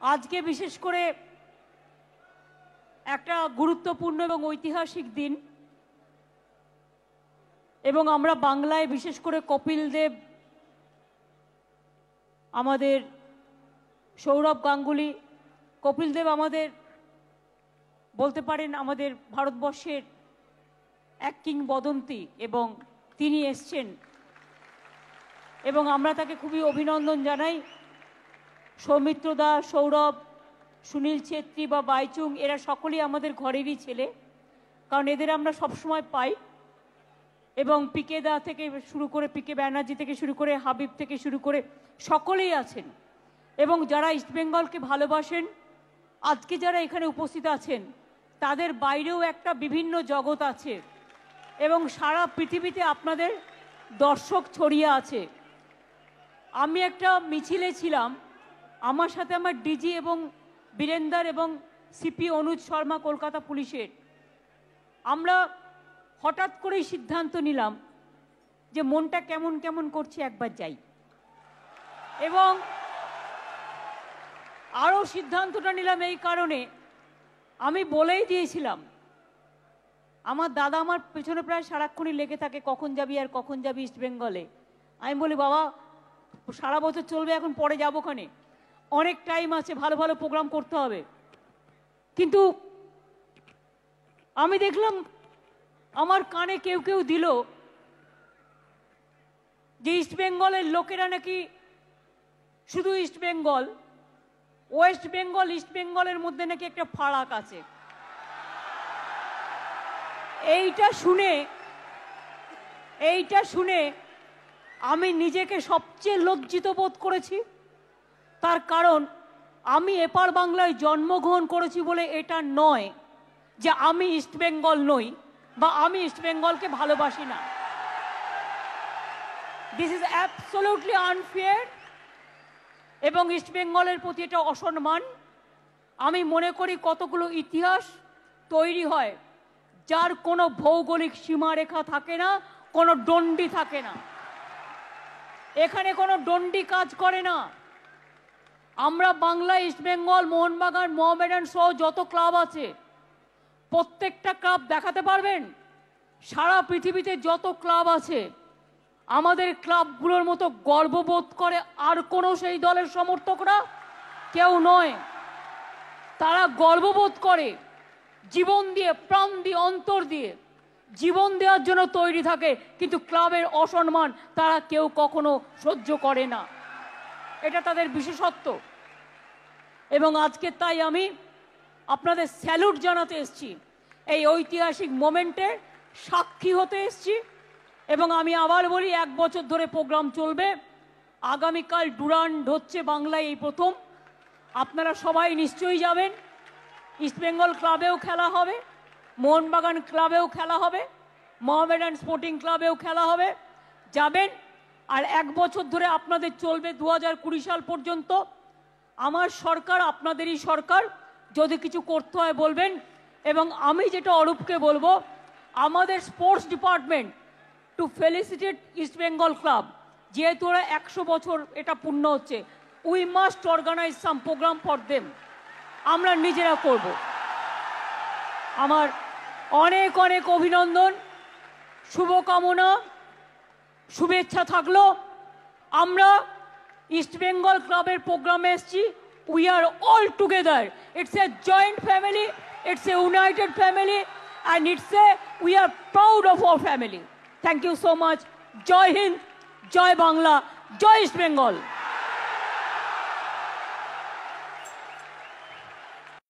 আজকে বিশেষ করে একটা গুরুত্বপূর্ণ এবং ঐতিহাসিক দিন। এবং আমরা বাংলায় বিশেষ করে কপিল দেব, আমাদের সৌরভ গাঙ্গুলি, কপিল দেব আমাদের বলতে পারেন আমাদের ভারতবর্ষের এক কিংবদন্তি এবং তিনি এসছেন। এবং আমরা তাকে খুবই অভিনন্দন জানাই। সৌমিত্র দাস সৌরভ, সুনীল ছেত্রী বা বাইচুং, এরা সকলেই আমাদের ঘরেরই ছেলে, কারণ এদের আমরা সবসময় পাই। এবং পিকে দা থেকে শুরু করে, পিকে ব্যানার্জি থেকে শুরু করে, হাবিব থেকে শুরু করে সকলেই আছেন। এবং যারা ইস্টবেঙ্গলকে ভালোবাসেন, আজকে যারা এখানে উপস্থিত আছেন, তাদের বাইরেও একটা বিভিন্ন জগৎ আছে। এবং সারা পৃথিবীতে আপনাদের দর্শক ছড়িয়ে আছে। আমি একটা মিছিলে ছিলাম আমার সাথে আমার ডিজি এবং বীরেন্দার এবং সিপি অনুজ শর্মা কলকাতা পুলিশের। আমরা হঠাৎ করেই সিদ্ধান্ত নিলাম যে মনটা কেমন কেমন করছে একবার যাই। এবং আরও সিদ্ধান্তটা নিলাম এই কারণে। আমি বলেই দিয়েছিলাম, আমার দাদা আমার পেছনে প্রায় সারাক্ষণই লেগে থাকে, কখন যাবি আর কখন যাবি ইস্ট বেঙ্গলে আমি বলি, বাবা, সারা বছর চলবে, এখন পরে যাব ওখানে? অনেক টাইম আছে, ভালো ভালো প্রোগ্রাম করতে হবে। কিন্তু আমি দেখলাম, আমার কানে কেউ কেউ দিল যে ইস্ট বেঙ্গলের লোকেরা নাকি শুধু East Bengal West Bengal East বেঙ্গলের মধ্যে নাকি একটা ফারাক আছে। এইটা শুনে এইটা শুনে আমি নিজেকে সবচেয়ে লজ্জিত বোধ করেছি। তার কারণ, আমি এপার বাংলায় জন্মগ্রহণ করেছি বলে এটা নয় যে আমি ইস্ট বেঙ্গল নই বা আমি ইস্ট বেঙ্গলকে ভালোবাসি না। দিস ইজ অ্যাবসোলুটলি আনফেয়ার এবং ইস্ট বেঙ্গলের প্রতি এটা অসম্মান। আমি মনে করি কতগুলো ইতিহাস তৈরি হয় যার কোনো ভৌগোলিক সীমারেখা থাকে না, কোনো ডন্ডি থাকে না। এখানে কোনো ডন্ডি কাজ করে না। আমরা বাংলা ইস্ট বেঙ্গল মোহনবাগান মোহামেডান সহ যত ক্লাব আছে, প্রত্যেকটা ক্লাব দেখাতে পারবেন? সারা পৃথিবীতে যত ক্লাব আছে, আমাদের ক্লাবগুলোর মতো গর্ববোধ করে আর কোনো সেই দলের সমর্থকরা কেউ নয়। তারা গর্ববোধ করে, জীবন দিয়ে, প্রাণ দিয়ে, অন্তর দিয়ে, জীবন দেওয়ার জন্য তৈরি থাকে, কিন্তু ক্লাবের অসম্মান তারা কেউ কখনো সহ্য করে না। এটা তাদের বিশেষত্ব। এবং আজকে তাই আমি আপনাদের স্যালুট জানাতে এসছি। এই ঐতিহাসিক মোমেন্টে সাক্ষী হতে এসছি। এবং আমি আবার বলি, এক বছর ধরে প্রোগ্রাম চলবে। আগামীকাল ডুরান্ড হচ্ছে বাংলায় এই প্রথম। আপনারা সবাই নিশ্চয়ই যাবেন। ইস্টবেঙ্গল ক্লাবেও খেলা হবে। মোহনবাগান ক্লাবেও খেলা হবে। মোহামেডান স্পোর্টিং ক্লাবেও খেলা হবে। যাবেন। আর এক বছর ধরে আপনাদের চলবে দু হাজার কুড়ি সাল পর্যন্ত। আমার সরকার, আপনাদেরই সরকার, যদি কিছু করতে হয় বলবেন। এবং আমি যেটা অরূপকে বলব, আমাদের sports department to felicitate East Bengal club, যেহেতু ওরা একশো বছর এটা পূর্ণ হচ্ছে, we must organise some programme for them. আমরা নিজেরা করব। আমার অনেক অনেক অভিনন্দন, শুভকামনা। শুভেচ্ছা থাকল। আমরা ইস্ট বেঙ্গল ক্লাবের প্রোগ্রামে এসেছি। We are all together it's a joint family it's a united family and it's a we are proud of our family thank you so much Joy Hind Joy Bangla Joy East Bengal